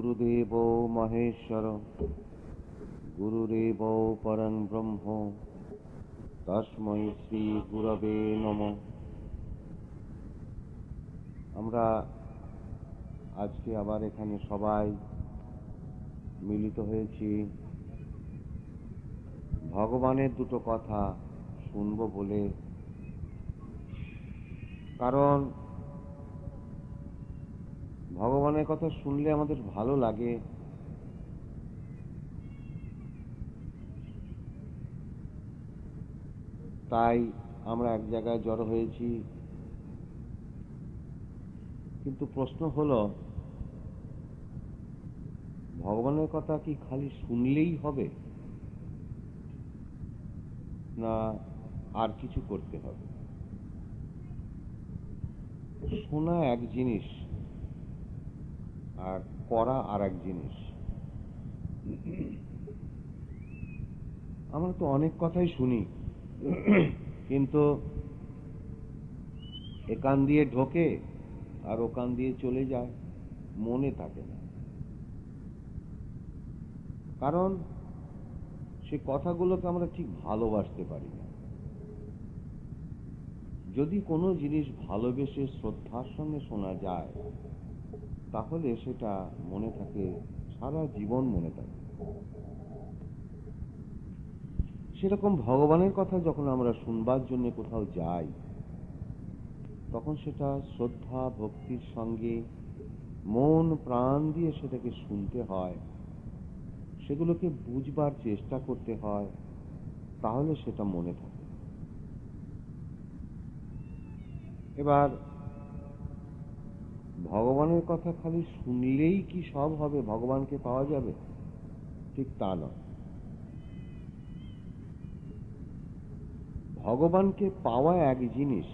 গুরুদেব মহেশ্বর গুরুদেব পরং ব্রহ্ম তস্মৈ শ্রী গুরবে নম আমরা আজকে আবার এখানে সবাই মিলিত হয়েছি। ভগবানের দুটো কথা শুনব বলে। কারণ ভগবানের কথা শুনলে আমাদের ভালো লাগে। তাই আমরা এক জায়গায় জড়ো হয়েছি। কিন্তু প্রশ্ন হলো, ভগবানের কথা কি খালি শুনলেই হবে? না, আর কিছু করতে হবে? শোনা এক জিনিস আর করা আর এক জিনিস। আমরা তো অনেক কথাই শুনি, কিন্তু একান দিয়ে ঢোকে আর ওকান দিয়ে চলে যায়, মনে থাকে না। কারণ সে কথাগুলোকে আমরা ঠিক ভালোবাসতে পারি না। যদি কোনো জিনিস ভালোবেসে শ্রদ্ধার সঙ্গে শোনা যায় তাহলে সেটা মনে থাকে, সারা জীবন মনে থাকে। সেরকম ভগবানের কথা যখন আমরা শুনবার জন্য কোথাও যাই, তখন সেটা শ্রদ্ধা, ভক্তির সঙ্গে মন, প্রাণ দিয়ে সেটাকে শুনতে হয়। সেগুলোকে বুঝবার চেষ্টা করতে হয়, তাহলে সেটা মনে থাকে। এবার ভগবানের কথা খালি শুনলেই কি সব হবে? ভগবানকে পাওয়া যাবে? ঠিক তা নয়। ভগবানকে পাওয়া এক জিনিস,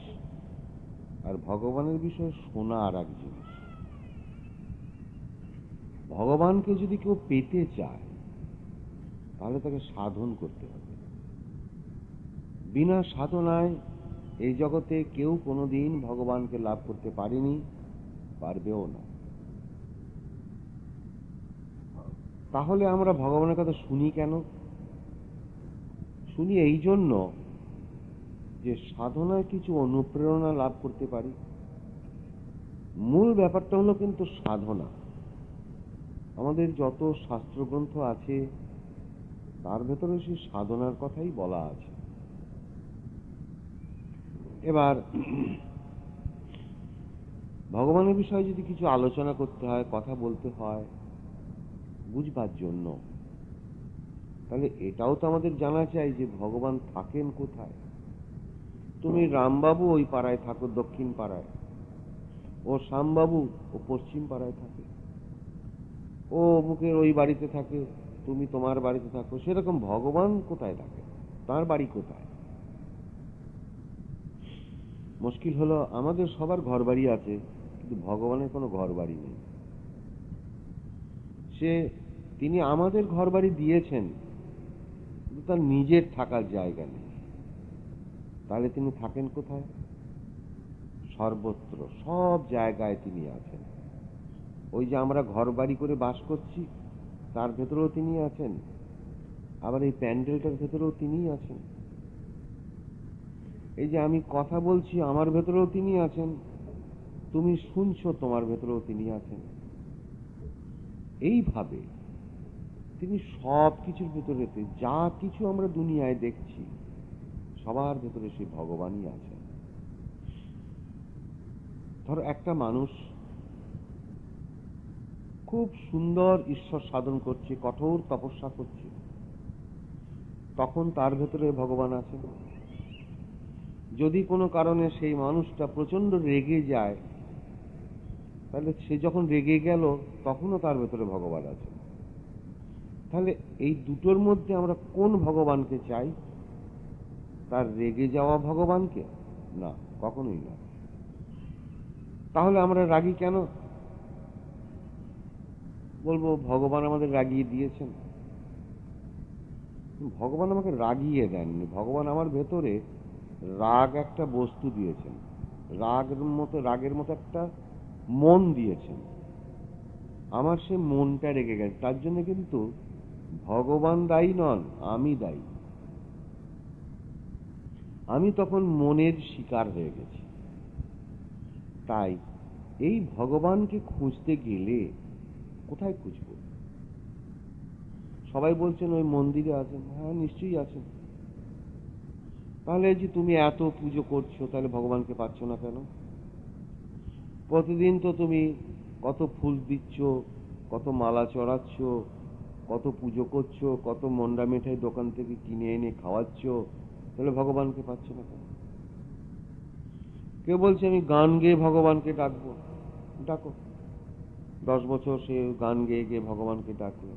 আর ভগবানের বিষয়ে শোনা আর এক জিনিস। ভগবানকে যদি কেউ পেতে চায়, তাহলে তাকে সাধন করতে হবে। বিনা সাধনায় এই জগতে কেউ কোনোদিন ভগবানকে লাভ করতে পারেনি। পারবেও না। তাহলে আমরা ভগবানের কথা শুনি কেন? শুনি এই জন্য যে সাধনায় কিছু অনুপ্রেরণা লাভ করতে পারি। মূল ব্যাপারটা হলো কিন্তু সাধনা। আমাদের যত শাস্ত্রগ্রন্থ আছে, তার ভেতরে সেই সাধনার কথাই বলা আছে। এবার ভগবানের বিষয়ে যদি কিছু আলোচনা করতে হয়, কথা বলতে হয়, বুঝবার জন্য, তাহলে এটাও তো আমাদের জানা চাই যে ভগবান থাকেন কোথায়। তুমি রামবাবু ওই পাড়ায় থাকো, দক্ষিণ পাড়ায়। ও শ্যামবাবু ও পশ্চিম পাড়ায় থাকে। ও মুখের ওই বাড়িতে থাকে, তুমি তোমার বাড়িতে থাকো। সেরকম ভগবান কোথায় থাকে? তার বাড়ি কোথায়? মুশকিল হলো, আমাদের সবার ঘর বাড়ি আছে। কিন্তু ভগবানের কোনো ঘর বাড়ি নেই। সে, তিনি আমাদের ঘর বাড়ি দিয়েছেন তার নিজের থাকার জায়গা নেই। তাহলে তিনি থাকেন কোথায়? সর্বত্র, সব জায়গায় তিনি আছেন। ওই যে আমরা ঘর বাড়ি করে বাস করছি, তার ভেতরেও তিনি আছেন। আবার এই প্যান্ডেলটার ভেতরেও তিনি আছেন। এই যে আমি কথা বলছি, আমার ভেতরেও তিনি আছেন। তুমি শুনছো তোমার ভেতরেও তিনি আছেন। এইভাবে তিনি সব কিছুর ভেতরেতে যা কিছু আমরা দুনিয়ায় দেখছি, সবার ভেতরে সেই ভগবানই আছেন। ধরো একটা মানুষ খুব সুন্দর ঈশ্বর সাধন করছে, কঠোর তপস্যা করছে। তখন তার ভেতরে ভগবান আছেন। যদি কোনো কারণে সেই মানুষটা প্রচণ্ড রেগে যায় তাহলে সে যখন রেগে গেল, তখনও তার ভেতরে ভগবান আছে। তাহলে এই দুটোর মধ্যে আমরা কোন ভগবানকে চাই? তার রেগে যাওয়া ভগবানকে? না, কখনোই না। তাহলে আমরা রাগি কেন? বলব, ভগবান আমাদের রাগিয়ে দিয়েছেন। ভগবান আমাকে রাগিয়ে দেননি। ভগবান আমার ভেতরে রাগ একটা বস্তু দিয়েছেন। রাগের মতো রাগের মতো একটা মন দিয়েছেন। আমার সে মনটা রেগে গেছে। তার জন্য কিন্তু ভগবান দায়ী নন, আমি দায়ী। আমি তখন মনের শিকার হয়ে গেছি। তাই এই ভগবানকে খুঁজতে গেলে কোথায় খুঁজব? সবাই বলছেন, ওই মন্দিরে আছেন? হ্যাঁ নিশ্চয়ই আছেন। তাহলে যে তুমি এত পুজো করছ, তাহলে ভগবানকে পাচ্ছ না কেন? প্রতিদিন তো তুমি কত ফুল দিচ্ছ, কত মালা চড়াচ্ছ, কত পুজো করছ, কত মন্ডা মিঠাই দোকান থেকে কিনে এনে খাওয়াচ্ছ, তাহলে ভগবানকে পাচ্ছ না কেন? কেউ বলছে, আমি গান গেয়ে ভগবানকে ডাকবো। ডাকো। দশ বছর সে গান গেয়ে গিয়ে ভগবানকে ডাকলো।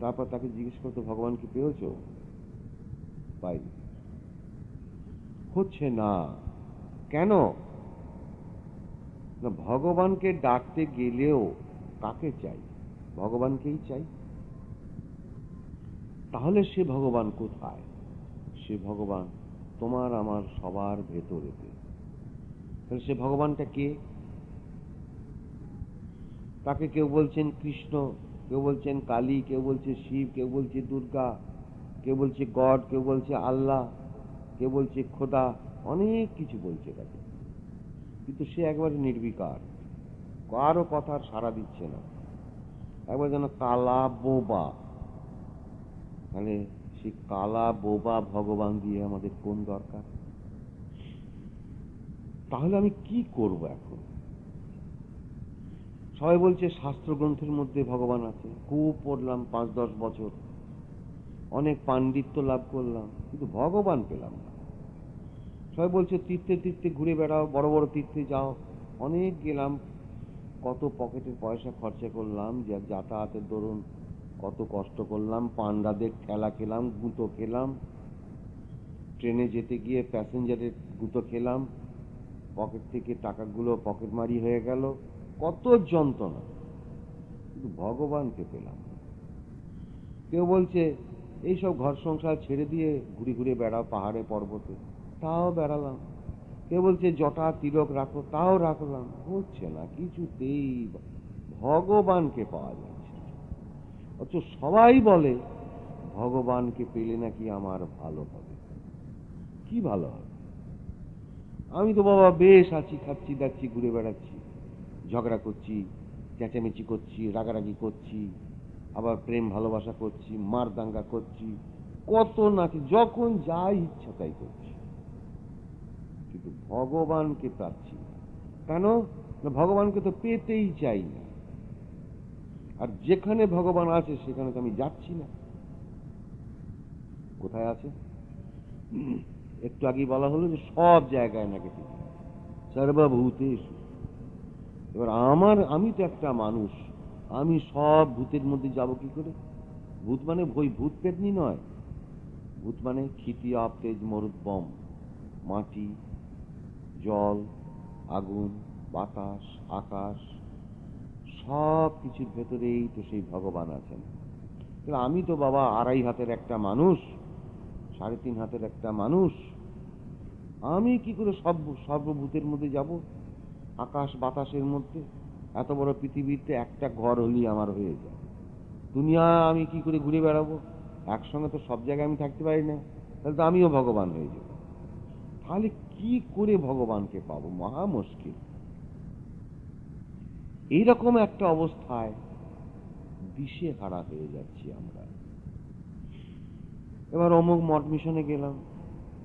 তারপর তাকে জিজ্ঞেস করতো ভগবান কি পেয়েছ? পাইনি। হচ্ছে না। কেন? ভগবানকে ডাকতে গেলেও কাকে চাই? ভগবানকেই চাই। তাহলে সে ভগবান কোথায়? সে ভগবান তোমার আমার সবার ভেতরেতে। তাহলে সে ভগবানটা কে? তাকে কেউ বলছেন কৃষ্ণ, কেউ বলছেন কালী, কেউ বলছে শিব, কেউ বলছে দুর্গা, কেউ বলছে গড, কেউ বলছে আল্লাহ, কেউ বলছে খোদা, অনেক কিছু বলছে তাকে। কিন্তু সে একবারে নির্বিকার। কারও কথার সাড়া দিচ্ছে না। একবার যেন কালা বোবা। তাহলে সে কালা বোবা ভগবান দিয়ে আমাদের কোন দরকার? তাহলে আমি কি করব এখন? সবাই বলছে শাস্ত্র গ্রন্থের মধ্যে ভগবান আছে। খুব পড়লাম পাঁচ দশ বছর। অনেক পাণ্ডিত্য লাভ করলাম, কিন্তু ভগবান পেলাম না। সবাই বলছে, তীর্থে তীর্থে ঘুরে বেড়াও, বড় বড় তীর্থে যাও। অনেক গেলাম, কত পকেটের পয়সা খরচা করলাম, যে যাতায়াতের দরুন কত কষ্ট করলাম, পান্ডাদের ঠেলা খেলাম, গুঁতো খেলাম, ট্রেনে যেতে গিয়ে প্যাসেঞ্জারের গুঁতো খেলাম, পকেট থেকে টাকাগুলো পকেট মারি হয়ে গেল, কত যন্ত্রণা। কিন্তু ভগবানকে পেলাম কেউ বলছে, এইসব ঘর সংসার ছেড়ে দিয়ে ঘুরে ঘুরে বেড়াও পাহাড়ে, পর্বতে। তাও বেড়ালাম। কেউ বলছে, জটা, তিলক রাখো, তাও রাখলাম। হচ্ছে না, কিছুতেই ভগবানকে পাওয়া যাচ্ছে অথচ সবাই বলে, ভগবানকে পেলে নাকি আমার ভালো হবে। কি ভালো হবে? আমি তো বাবা বেশ আছি, খাচ্ছি, দাচ্ছি, ঘুরে বেড়াচ্ছি। ঝগড়া করছি, চেঁচামেচি করছি, রাগারাগি করছি, আবার প্রেম ভালোবাসা করছি মার দাঙ্গা করছি, কত নাকি যখন যা ইচ্ছা তাই করছি। কিন্তু ভগবানকে পাচ্ছি না। কেন? ভগবানকে তো পেতেই চাই না। আর যেখানে ভগবান আছে, সেখানে তো আমি যাচ্ছি না। কোথায় আছে? একটু আগেই বলা হলো যে সব জায়গায় নাকি তিনি সর্বভূতেষু। এবার আমার, আমি তো একটা মানুষ। আমি সব ভূতের মধ্যে যাব কি করে? ভূত মানে ভই, ভূত পেতনি নয়। ভূত মানে ক্ষিতি, আপতেজ মরুদ্বম মাটি জল, আগুন, বাতাস, আকাশ সব কিছুর ভেতরেই তো সেই ভগবান আছেন। কিন্তু আমি তো বাবা আড়াই হাতের একটা মানুষ, সাড়ে তিন হাতের একটা মানুষ। আমি কি করে সব সর্বভূতের মধ্যে যাব? আকাশ বাতাসের মধ্যে? এত বড় পৃথিবীতে একটা ঘর হলেই আমার হয়ে যায়। দুনিয়া আমি কি করে ঘুরে বেড়াবো? একসঙ্গে তো সব জায়গায় আমি থাকতে পারি না। তাহলে তো আমিও ভগবান হয়ে যাব। তাহলে কি করে ভগবানকে পাবো? মহা মুশকিল। এইরকম একটা অবস্থায় দিশে হারা হয়ে যাচ্ছি আমরা। এবার অমুক মঠ মিশনে গেলাম।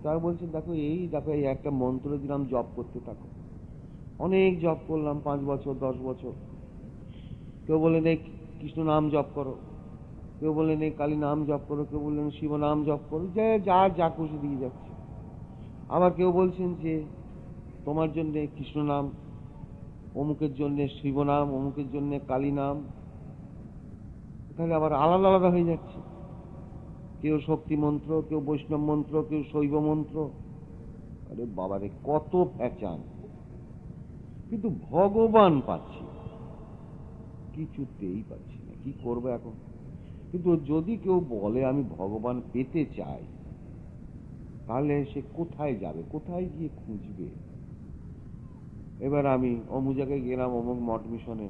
তারা বলছে দেখো, এই দেখো, এই একটা মন্ত্র দিলাম জব করতে থাকো। অনেক জব করলাম, পাঁচ বছর, দশ বছর। কেউ বললেন, এই কৃষ্ণ নাম জপ করো। কেউ বললেন, এই কালী নাম জপ করো। কেউ বললেন, শিব নাম জপ করো। যা যা যা খুশি দিয়ে যাচ্ছে। আবার কেউ বলছেন যে তোমার জন্যে কৃষ্ণ নাম, অমুকের জন্যে শিব নাম, অমুকের জন্যে কালী নাম। তাহলে আবার আলাদা আলাদা হয়ে যাচ্ছে। কেউ শক্তি মন্ত্র, কেউ বৈষ্ণব মন্ত্র, কেউ শৈব মন্ত্র। আরে বাবারে, কত প্যাচান। কিন্তু ভগবান পাচ্ছি। কিছুতেই পাচ্ছি না, কি করব এখন? কিন্তু যদি কেউ বলে আমি ভগবান পেতে চাই তাহলে সে কোথায় যাবে? কোথায় গিয়ে খুঁজবে? এবার আমি অমুক জায়গায় গেলাম অমুক মঠ মিশনে।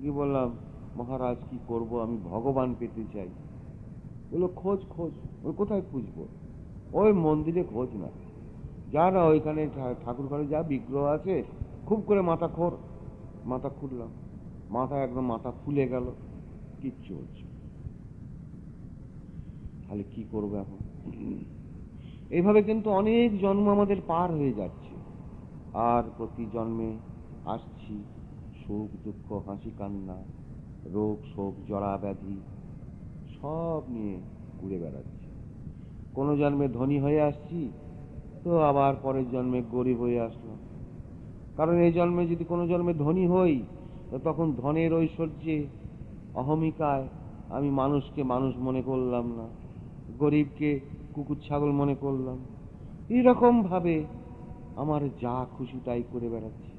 গিয়ে বললাম, মহারাজ, কি করব? আমি ভগবান পেতে চাই। বলল, খোঁজ খোঁজ। ওই কোথায় খুঁজবো? ওই মন্দিরে খোঁজ না। যা না, ওইখানে ঠাকুর ঘরে যা বিগ্রহ আছে, খুব করে মাথা খোর। মাথা খুললাম মাথা একদম মাথা ফুলে গেল। কিচ্ছু হচ্ছে তাহলে কি করব এখন? এইভাবে কিন্তু অনেক জন্ম আমাদের পার হয়ে যাচ্ছে। আর প্রতি জন্মে আসছি, সুখ, দুঃখ, হাসি, কান্না, রোগ, শোক, জরা, ব্যাধি, সব নিয়ে ঘুরে বেড়াচ্ছি। কোনো জন্মে ধনী হয়ে আসছি, তো আবার পরের জন্মে গরিব হয়ে আসলাম। কারণ এই জন্মে যদি কোনো জন্মে ধনী হই, তো তখন ধনের ঐশ্বর্যে, অহমিকায় আমি মানুষকে মানুষ মনে করলাম না। গরিবকে কুকুর ছাগল মনে করলাম এইরকম ভাবে আমার যা খুশি তাই করে বেড়াচ্ছি।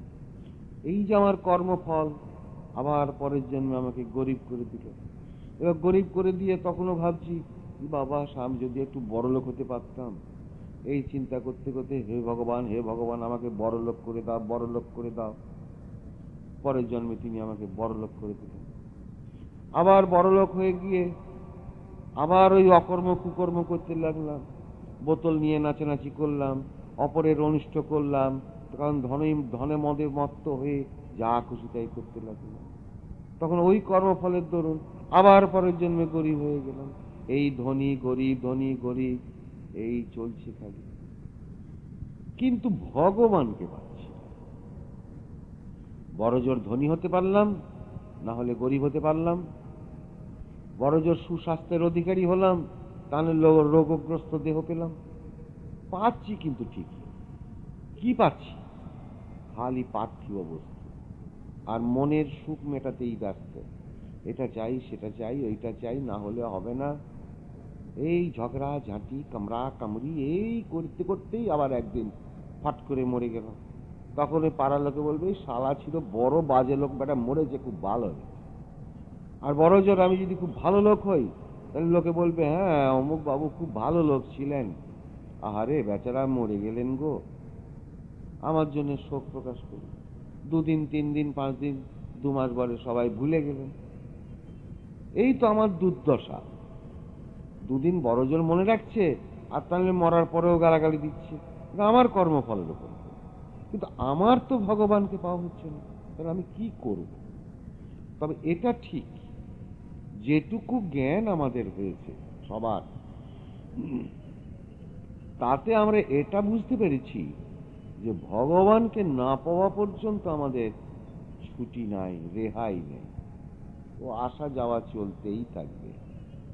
এই যে আমার কর্মফল, আবার পরের জন্মে আমাকে গরিব করে দিল। এবার গরিব করে দিয়ে তখনও ভাবছি বাবা সাম যদি একটু বড় লোক হতে পারতাম, এই চিন্তা করতে করতে হে ভগবান হে ভগবান, আমাকে বড় লোক করে দাও বড় লোক করে দাও। পরের জন্মে তিনি আমাকে বড় লোক করে দিলেন। আবার বড় লোক হয়ে গিয়ে আবার ওই অকর্ম কুকর্ম করতে লাগলাম। বোতল নিয়ে নাচানাচি করলাম, অপরের অনিষ্ট করলাম, কারণ ধনে ধনে মদে মত্ত হয়ে যা খুশি তাই করতে লাগলাম। তখন ওই কর্মফলের দরুন আবার পরের জন্মে গরিব হয়ে গেলাম। এই ধনী, গরিব ধনী, গরিব, এই চলছে খালি। কিন্তু ভগবানকে পাচ্ছি। বড় জোর ধনী হতে পারলাম, না হলে গরিব হতে পারলাম বড় জোর সুস্বাস্থ্যের অধিকারী হলাম, তাহলে রোগগ্রস্ত দেহ পেলাম। পাচ্ছি কিন্তু ঠিক কি পাচ্ছি? খালি পার্থিব বস্তু। আর মনের সুখ মেটাতেই ব্যস্ত। এটা চাই, সেটা চাই ওইটা চাই, না হলে হবে না। এই ঝগড়া, ঝাঁটি, কামড়া, কামড়ি, এই করতে করতেই আবার একদিন ফাট করে মরে গেল তখন ওই পাড়ার লোকে বলবে, "এই শালা ছিল বড় বাজে লোক, বেটা, মরেছে, খুব ভালো হয়েছে। আর বড় জোর আমি যদি খুব ভালো লোক হই, তাহলে লোকে বলবে হ্যাঁ অমুক বাবু খুব ভালো লোক ছিলেন। আহারে, বেচারা মরে গেলেন গো। আমার জন্য শোক প্রকাশ করি দুদিন, তিন দিন, পাঁচ দিন, দু মাস পরে সবাই ভুলে গেলেন। এই তো আমার দুর্দশা। দুদিন বড় জোর মনে রাখছে, আর তাহলে মরার পরেও গালাগালি দিচ্ছে। আমার কর্মফলের উপর কিন্তু আমার তো ভগবানকে পাওয়া হচ্ছে না। তাহলে আমি কি করব? তবে এটা ঠিক যেটুকু জ্ঞান আমাদের হয়েছে, সবার। তাতে আমরা এটা বুঝতে পেরেছি যে ভগবানকে না পাওয়া পর্যন্ত আমাদের ছুটি নাই, রেহাই নেই। ও আসা যাওয়া চলতেই থাকবে।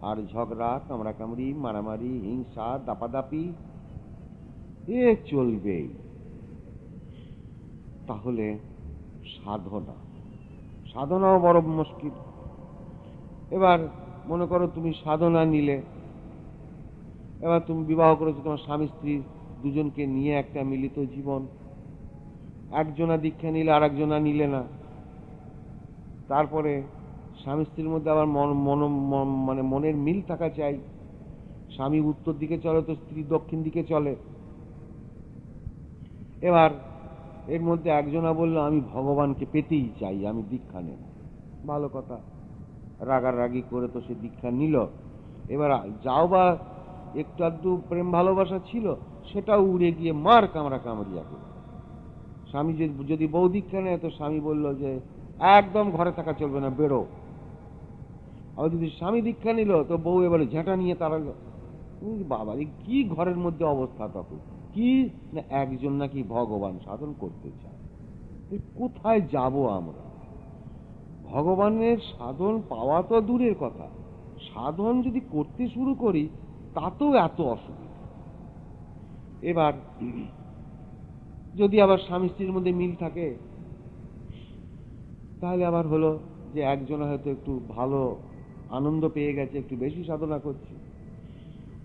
আর ঝগড়া কামড়াকামড়ি, মারামারি, হিংসা, দাপাদাপি, এ চলবেই। তাহলে সাধনা। সাধনাও বড় মুশকিল। এবার মনে করো তুমি সাধনা নিলে, এবার তুমি বিবাহ করেছ, তোমার স্বামী, স্ত্রী দুজনকে নিয়ে একটা মিলিত জীবন। একজনা দীক্ষা নিলে আর একজনা নিলে না। তারপরে স্বামী, স্ত্রীর মধ্যে আবার মন, মন- মন- মানে মনের মিল থাকা চাই। স্বামী উত্তর দিকে চলে, তো স্ত্রী দক্ষিণ দিকে চলে। এবার এর মধ্যে একজনা বলল, আমি ভগবানকে পেতেই চাই, আমি দীক্ষা নেব। ভালো কথা। রাগারাগি করে তো সে দীক্ষা নিল। এবার যাও বা একটু আধটু প্রেম ভালোবাসা ছিল, সেটাও উড়ে গিয়ে মার কামড়া কামড়িয়া করে স্বামী যদি বউ দীক্ষা নেয়, তো স্বামী বলল যে, একদম ঘরে থাকা চলবে না, বেরো। আর যদি স্বামী দীক্ষা নিল, তো বউ এবারে ঝেঁটা নিয়ে তাড়ালো বাবা, এ কি ঘরের মধ্যে অবস্থা তখন? কি? না, একজন নাকি ভগবান সাধন করতে চায়। কোথায় যাব আমরা? ভগবানের সাধন পাওয়া তো দূরের কথা। সাধন যদি করতে শুরু করি, তাতেও এত অসুবিধা। এবার, যদি আবার স্বামী স্ত্রীর মধ্যে মিল থাকে, তাহলে আবার হলো যে একজন হয়তো একটু ভালো আনন্দ পেয়ে গেছে, একটু বেশি সাধনা করছে।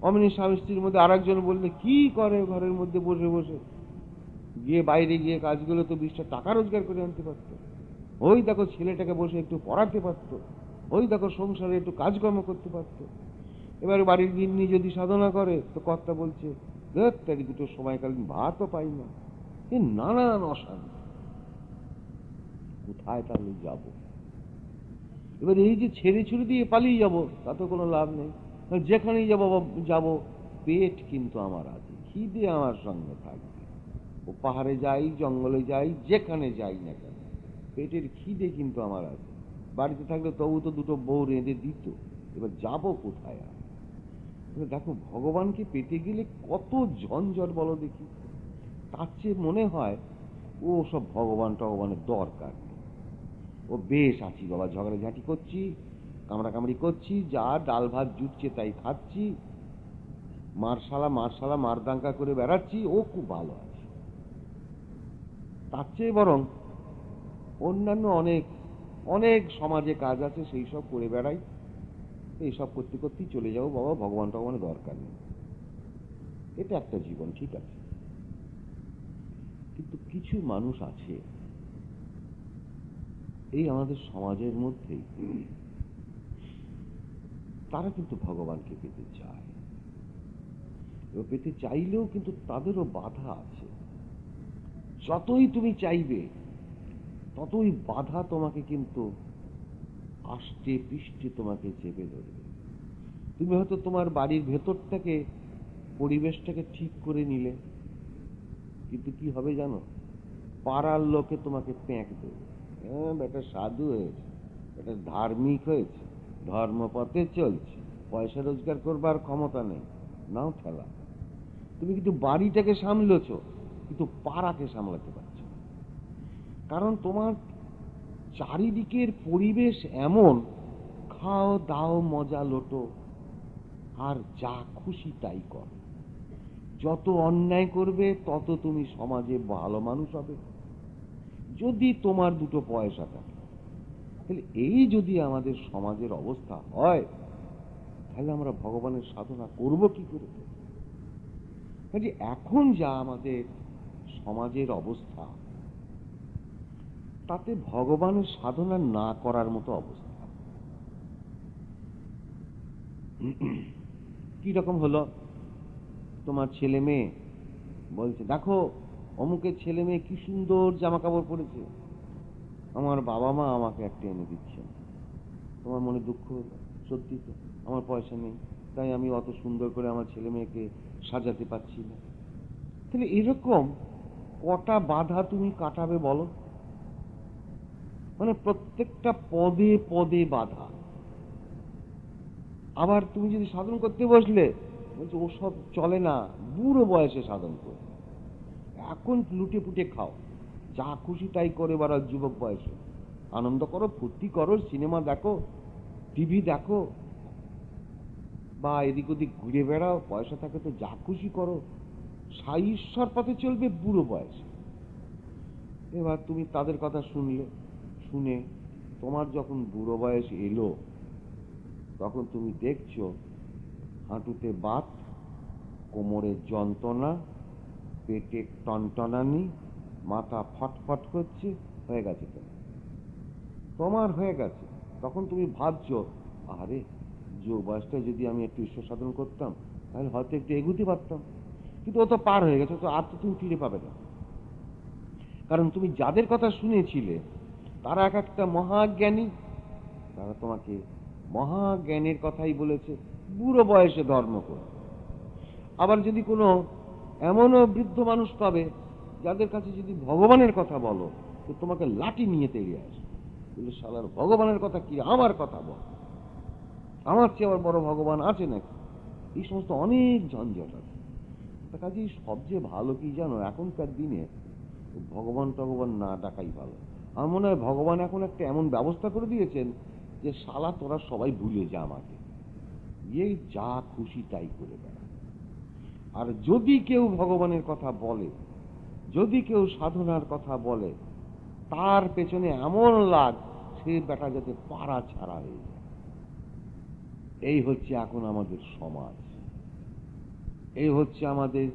অমনি স্বামী স্ত্রীর মধ্যে আরেকজন বললে, কি করে ঘরের মধ্যে বসে বসে? গিয়ে বাইরে গিয়ে কাজগুলো তো বিশটা টাকা রোজগার করে আনতে পারতো। ওই দেখো ছেলেটাকে বসে একটু পড়াতে পারতো। ওই দেখো সংসারে একটু কাজকর্ম করতে পারতো। এবার বাড়ির গিন্নি যদি সাধনা করে, তো কর্তা বলছে তারি দুটো সময়কালীন ভাতও পাই না। এ নানান অশান্তি। কোথায় তাহলে যাব? এবার এই যে ছেড়ে ছুড়ে দিয়ে পালিয়ে যাব, তাতে কোনো লাভ নেই। যেখানেই যাব, যাব, পেট কিন্তু আমার আছে। খিদে আমার সঙ্গে থাকবে। ও পাহাড়ে যাই, জঙ্গলে যাই, যেখানে যাই না কেন। পেটের খিদে কিন্তু আমার আছে। বাড়িতে থাকলে তবু তো দুটো বউ রেঁধে দিত। এবার যাব কোথায় আর? দেখো, ভগবানকে পেতে গেলে কত ঝঞ্ঝট বলো দেখি। তার চেয়ে মনে হয় ও সব ভগবান টগবানের দরকার নেই। ও বেশ আছি বাবা, ঝগড়াঝাঁটি করছি, কামড়াকামড়ি করছি, যা ডাল ভাত জুটছে তাই খাচ্ছি। মারশালা মারশালা মারদাঙ্কা করে বেড়াচ্ছি, ও খুব ভালো আছে। তার চেয়ে বরং অন্যান্য অনেক অনেক সমাজে কাজ আছে, সেই সব করে বেড়াই। এইসব করতে করতেই চলে যাব বাবা, ভগবান টগবানের দরকার নেই। এটা একটা জীবন, ঠিক আছে। কিন্তু কিছু মানুষ আছে, এই আমাদের সমাজের মধ্যেই তারা কিন্তু ভগবানকে পেতে চায়। এবার পেতে চাইলেও কিন্তু তাদেরও বাধা আছে। যতই তুমি চাইবে ততই বাধা তোমাকে কিন্তু আষ্টে পৃষ্ঠে তোমাকে চেপে ধরবে। তুমি হয়তো তোমার বাড়ির ভেতরটাকে, পরিবেশটাকে ঠিক করে নিলে। কিন্তু কি হবে জানো? পাড়ার লোকে তোমাকে প্যাঁক দেবে। হ্যাঁ বেটা সাধু হয়েছে, বেটা ধার্মিক হয়েছে, ধর্মপথে চলছে, পয়সা রোজগার করবার ক্ষমতা নেই। নাও ঠেলা। তুমি কিন্তু বাড়িটাকে সামলেছ, কিন্তু পাড়াকে সামলাতে। কারণ তোমার চারিদিকের পরিবেশ এমন, খাও, দাও, মজা, লোটো, আর যা খুশি তাই করো। যত অন্যায় করবে, তত তুমি সমাজে ভালো মানুষ হবে। যদি তোমার দুটো পয়সা থাকে, তাহলে এই যদি আমাদের সমাজের অবস্থা হয়, তাহলে আমরা ভগবানের সাধনা করব কি করে? এখন যা আমাদের সমাজের অবস্থা তাতে ভগবানের সাধনা না করার মতো অবস্থা। কি রকম হলো? তোমার ছেলে মেয়ে? বলছে, দেখো, অমুকের ছেলে মেয়ে কি সুন্দর জামা কাপড় পরেছে। আমার বাবা মা আমাকে একটা এনে দিচ্ছে তোমার মনে দুঃখ হলো? সত্যি তো, আমার পয়সা নেই। তাই আমি অত সুন্দর করে আমার ছেলে মেয়েকে সাজাতে পারছি না। তাহলে এরকম কটা বাধা তুমি কাটাবে বলো? মানে প্রত্যেকটা পদে পদে বাধা। আবার তুমি যদি সাধন করতে বসলে, বলছে, ওসব চলে না, বুড়ো বয়সে সাধন করে। এখন লুটে পুটে খাও। যা খুশি তাই করে বেড়াও, যুবক বয়সে। আনন্দ করো, ফুর্তি করো, সিনেমা দেখো, টিভি দেখো, বা এদিক ওদিক ঘুরে বেড়াও, পয়সা থাকে তো যা খুশি করো। সাই ঈশ্বর পথে চলবে বুড়ো বয়সে। এবার তুমি তাদের কথা শুনলে। শুনে তোমার যখন বুড়ো বয়স এলো, তখন তুমি দেখছ হাঁটুতে বাত কোমরের যন্ত্রণা, পেটে টনটনানি, মাথা ফটফট করছে, হয়ে গেছে তো তোমার হয়ে গেছে। তখন তুমি ভাবছ, আরে, যে বয়সটা যদি আমি একটু ঈশ্বর সাধন করতাম, তাহলে হয়তো একটু এগুতে পারতাম। কিন্তু ও তো পার হয়ে গেছে তো আর তো তুমি ফিরে পাবে না। কারণ তুমি যাদের কথা শুনেছিলে তারা এক একটা মহাজ্ঞানী। তারা তোমাকে মহাজ্ঞানের কথাই বলেছে, বুড়ো বয়সে ধর্ম করে। আবার যদি কোনো এমনও বৃদ্ধ মানুষ পাবে, যাদের কাছে যদি ভগবানের কথা বলো, তো তোমাকে লাঠি নিয়ে তেড়িয়ে আসে বলে সালার ভগবানের কথা কি আমার কথা বল? আমার চেয়ে আবার বড় ভগবান আছে নাকি? এই সমস্ত অনেক ঝঞ্ঝট আছে। তা কাজেই সবচেয়ে ভালো কি জানো? এখনকার দিনে ভগবান টগবান না ডাকাই ভালো। আমার মনে হয় ভগবান এখন একটা এমন ব্যবস্থা করে দিয়েছেন যে শালা, তোরা সবাই ভুলে যা আমাকে। এই যা খুশি তাই করে বেড়া। আর যদি কেউ ভগবানের কথা বলে, যদি কেউ সাধনার কথা বলে, তার পেছনে এমন লাগ সে বেটা যাতে পাড়া ছাড়া হয়ে যায়। এই হচ্ছে এখন আমাদের সমাজ। এই হচ্ছে আমাদের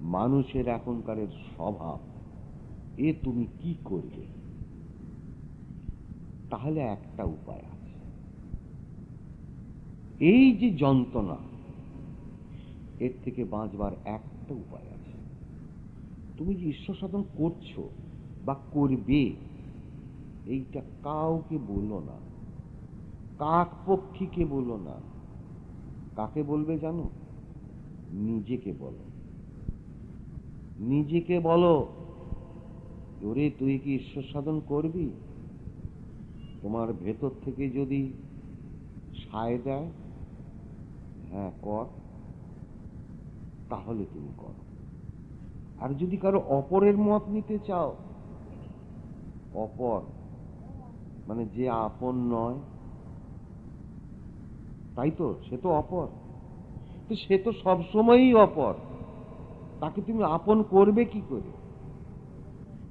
মানুষের এখনকারের স্বভাব। এ তুমি কি করবে? তাহলে একটা উপায় আছে। এই যে যন্ত্রণা, এর থেকে বাঁচবার একটা উপায় আছে। তুমি যে ঈশ্বর সাধন করছ বা করবে, এইটা কাউকে বলো না। কাক পক্ষীকে বলো না। কাকে বলবে জানো? নিজেকে বলো। নিজেকে বলো, ওরে, তুই কি ঈশ্বর সাধন করবি? তোমার ভেতর থেকে যদি সায় দেয় হ্যাঁ কর, তাহলে তুমি করো। আর যদি কারও অপরের মত নিতে চাও, অপর মানে যে আপন নয়, তাই তো, সে তো অপর। তো সে তো সবসময়ই অপর। তাকে তুমি আপন করবে কি করে?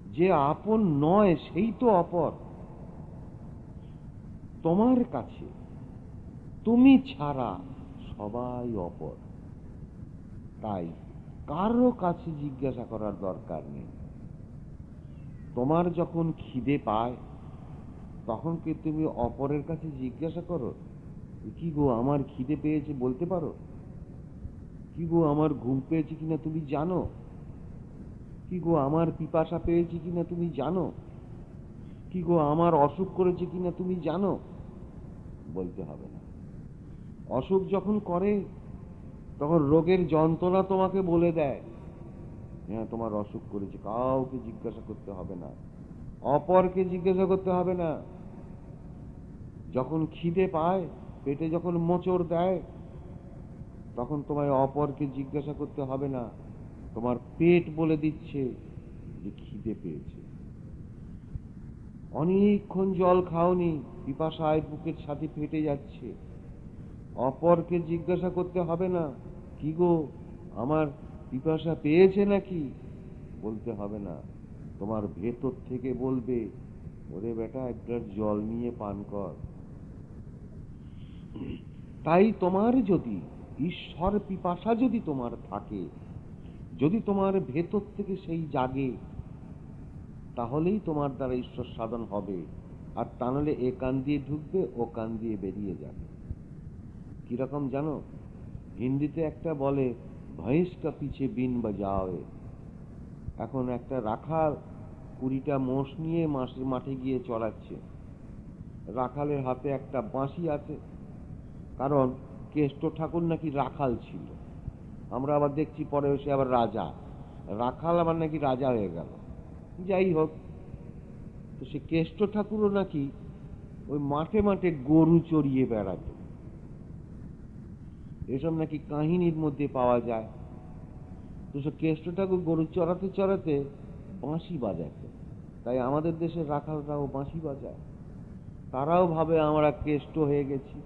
যে আপন নয়, সেই তো অপর। তোমার কাছে, তুমি ছাড়া সবাই অপর। তাই কারও কাছে জিজ্ঞাসা করার দরকার নেই। তোমার যখন খিদে পায়, তখন কি তুমি অপরের কাছে জিজ্ঞাসা করো, কি গো, আমার খিদে পেয়েছে বলতে পারো? কি গো, আমার ঘুম পেয়েছে কিনা তুমি জানো? কি গো, আমার পিপাসা পেয়েছে কিনা তুমি জানো? কি গো, আমার অসুখ করেছে কিনা তুমি জানো? বলতে হবে না। অসুখ যখন করে, তখন রোগের যন্ত্রণা তোমাকে বলে দেয়। হ্যাঁ তোমার অসুখ করেছে, কাউকে জিজ্ঞাসা করতে হবে না। অপরকে জিজ্ঞাসা করতে হবে না। যখন খিদে পায়, পেটে যখন মোচড় দেয়, তখন তোমায় অপরকে জিজ্ঞাসা করতে হবে না। তোমার পেট বলে দিচ্ছে যে খিদে পেয়েছে। অনেকক্ষণ জল খাওনি, পিপাসায় বুকের সাথে ফেটে যাচ্ছে। অপরকে জিজ্ঞাসা করতে হবে না, কি গো, আমার পিপাসা পেয়েছে নাকি? বলতে হবে না। তোমার ভেতর থেকে বলবে, ওরে বেটা এক গ্লাস জল নিয়ে পান কর। তাই তোমার যদি, ঈশ্বর পিপাসা যদি তোমার থাকে, যদি তোমার ভেতর থেকে সেই জাগে তাহলেই তোমার দ্বারা ঈশ্বর সাধন হবে। আর তা নাহলে এ কান দিয়ে ঢুকবে, ও কান দিয়ে বেরিয়ে যাবে। কীরকম জানো? হিন্দিতে একটা বলে ভয়েস কা পিছে বিন বাজাওয়ে। এখন একটা রাখাল কুড়িটা মোষ নিয়ে মাসের মাঠে গিয়ে চড়াচ্ছে। রাখালের হাতে একটা বাঁশি আছে। কারণ কেষ্ট ঠাকুর নাকি রাখাল ছিল। আমরা আবার দেখছি পরে সে আবার রাজা। রাখাল আবার নাকি রাজা হয়ে গেল। যাই হোক তো সে কেষ্ট ঠাকুরও নাকি ওই মাঠে মাঠে গরু চড়িয়ে বেড়াতো। এসব নাকি কাহিনীর মধ্যে পাওয়া যায়। তো সে কেষ্ট ঠাকুর গরু চড়াতে চড়াতে বাঁশি বাজাতো। তাই আমাদের দেশের রাখালরাও বাঁশি বাজায়। তারাও ভাবে আমরা কেষ্ট হয়ে গেছি।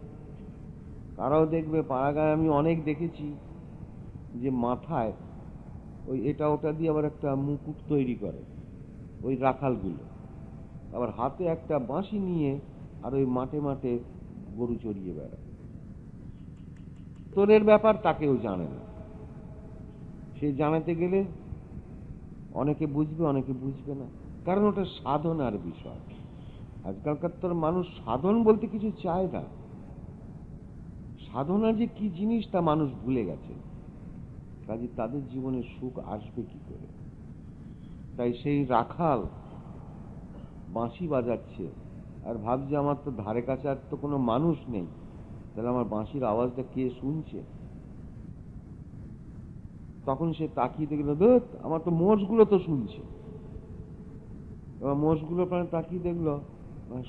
তারাও দেখবে, পাড়াগায় আমি অনেক দেখেছি যে মাথায় ওই এটা ওটা দিয়ে আবার একটা মুকুট তৈরি করে। ওই রাখালগুলো। আবার হাতে একটা বাঁশি নিয়ে আর ওই মাঠে মাঠে গরু চড়িয়ে বেড়ায়। তোরের ব্যাপার তাকেও জানে না। সে জানাতে গেলে অনেকে বুঝবে অনেকে বুঝবে না। কারণ ওটা সাধনার বিষয়। আজকালকার তোর মানুষ সাধন বলতে কিছু চায় না। সাধনা যে কি জিনিস তা মানুষ ভুলে গেছে। কাজে তাদের জীবনে সুখ আসবে কি করে? তাই সেই রাখাল বাঁশি বাজাচ্ছে। আর ভাবছে আমার তো ধারে কাছে আর তো কোনো মানুষ নেই। তাহলে আমার বাঁশির আওয়াজটা কে শুনছে? তখন সে তাকিয়ে দেখল, ধুত, আমার তো মোষগুলো তো শুনছে। এবার মোষগুলো প্রায় তাকিয়ে দেখল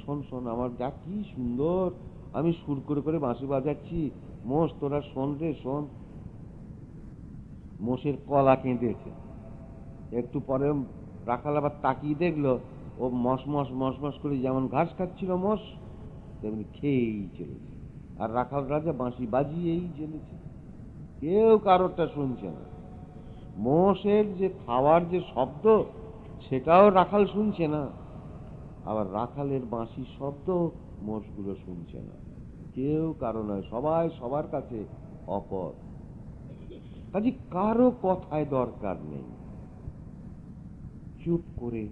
শোন শোন, আমার যা কি সুন্দর, আমি সুর করে করে বাঁশি বাজাচ্ছি। মোষ, তোরা শোন রে, শোন। মোষের কলা কেঁদেছে। একটু পরে রাখাল আবার তাকিয়ে দেখল, ও মস মস মস মস করে যেমন ঘাস খাচ্ছিল মোষ, তেমনি খেয়েই চলেছে। আর রাখাল রাজা বাঁশি বাজিয়েই চলেছে কেউ কারোরটা শুনছে না। মোষের যে খাওয়ার যে শব্দ, সেটাও রাখাল শুনছে না। আবার রাখালের বাঁশির শব্দ মোষগুলো শুনছে না। কেউ কারও নয়, সবাই সবার কাছে অপর। কাজে কারও কথায় দরকার নেই। চুপ করে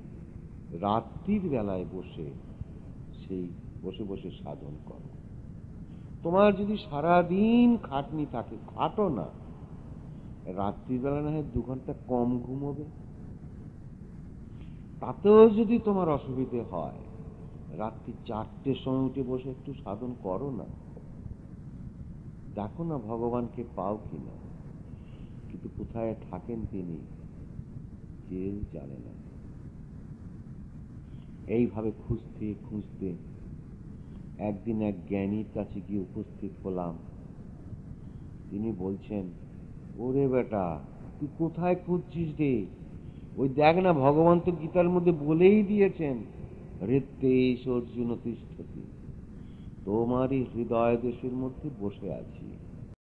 রাত্রির বেলায় বসে সেই বসে বসে সাধন করো। তোমার যদি সারাদিন খাটনি থাকে, খাটো না রাত্রিবেলা না হয় দু ঘণ্টা কম ঘুমোবে। তাতেও যদি তোমার অসুবিধে হয়, রাত্রি চারটের সময় উঠে বসে একটু সাধন করো না। দেখো না ভগবানকে পাও কিনা। কিন্তু কোথায় থাকেন তিনি, কেউ জানে না। এইভাবে খুঁজতে খুঁজতে একদিন এক জ্ঞানীর কাছে গিয়ে উপস্থিত হলাম। তিনি বলছেন, ওরে বেটা, তুই কোথায় খুঁজছিস রে? ওই দেখ না, ভগবান তো গীতার মধ্যে বলেই দিয়েছেন হৃত্তেশ অর্জুন তিষ্ঠতি তোমারই হৃদয় দেশের মধ্যে বসে আছি।